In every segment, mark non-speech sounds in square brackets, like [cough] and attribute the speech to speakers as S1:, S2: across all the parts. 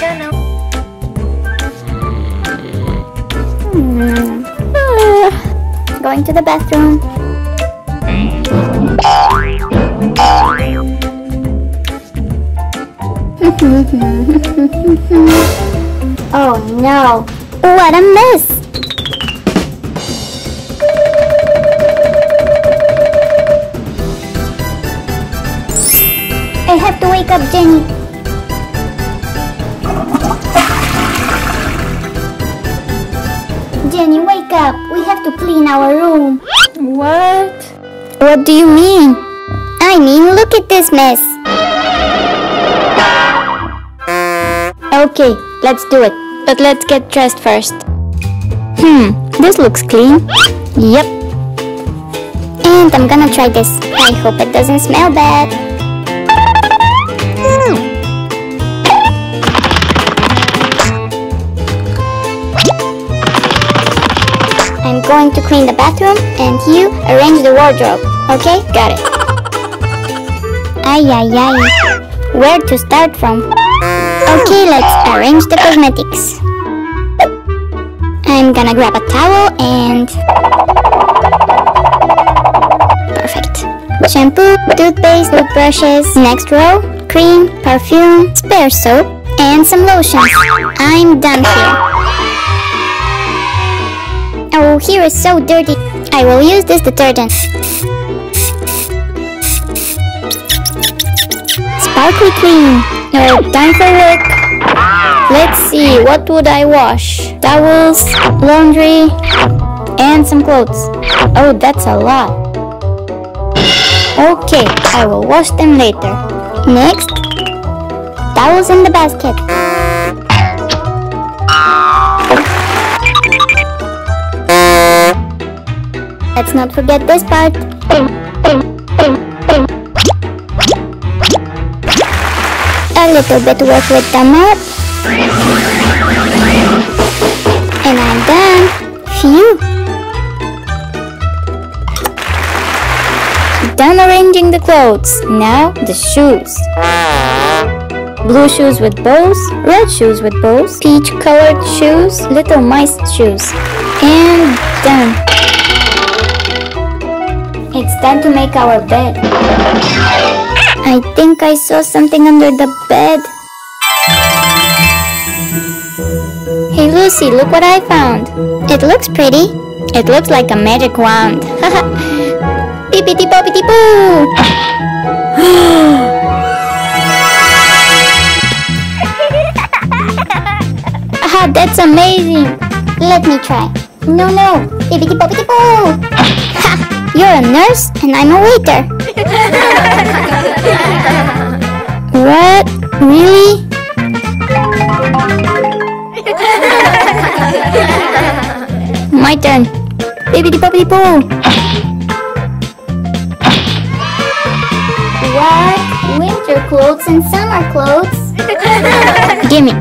S1: channel.
S2: Hmm. Ah. Going to the bathroom. [laughs] oh no. What a mess. I have to wake up Jenny. Up. We have to clean our room.
S3: What?
S2: What do you mean? I mean, look at this mess. Okay, let's do it. But let's get dressed first. Hmm, this looks clean. Yep. And I'm gonna try this. I hope it doesn't smell bad. Going to clean the bathroom and you arrange the wardrobe. Okay, got it. Ay, ay, ay. Where to start from? Okay, let's arrange the cosmetics. I'm gonna grab a towel and... Perfect. Shampoo, toothpaste, toothbrushes, next row, cream, perfume, spare soap, and some lotions. I'm done here. Here is so dirty. I will use this detergent. Sparkly clean. Time for work. Let's see, what would I wash? Towels, laundry, and some clothes. Oh, that's a lot. Okay, I will wash them later. Next, towels in the basket. Let's not forget this part. A little bit work with the mop. And I'm done. Phew. Done arranging the clothes. Now the shoes. Blue shoes with bows, red shoes with bows, peach colored shoes, little mice shoes. And done. Time to make our bed. I think I saw something under the bed. Hey Lucy, look what I found. It looks pretty. It looks like a magic wand. Beepity boppity boo! That's amazing! Let me try. No, no! Beepity boppity boo! You're a nurse and I'm a waiter. what? Really? My turn. Bibbidi bobbidi boo. What? Winter clothes and summer clothes? Gimme.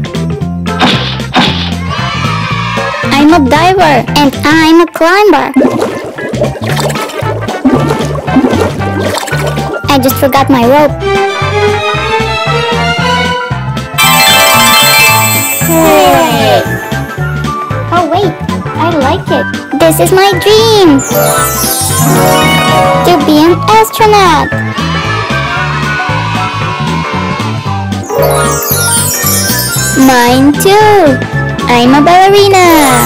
S2: I'm a diver and I'm a climber. I just forgot my rope. Hooray! Oh wait, I like it. This is my dream! To be an astronaut! Mine too! I'm a ballerina!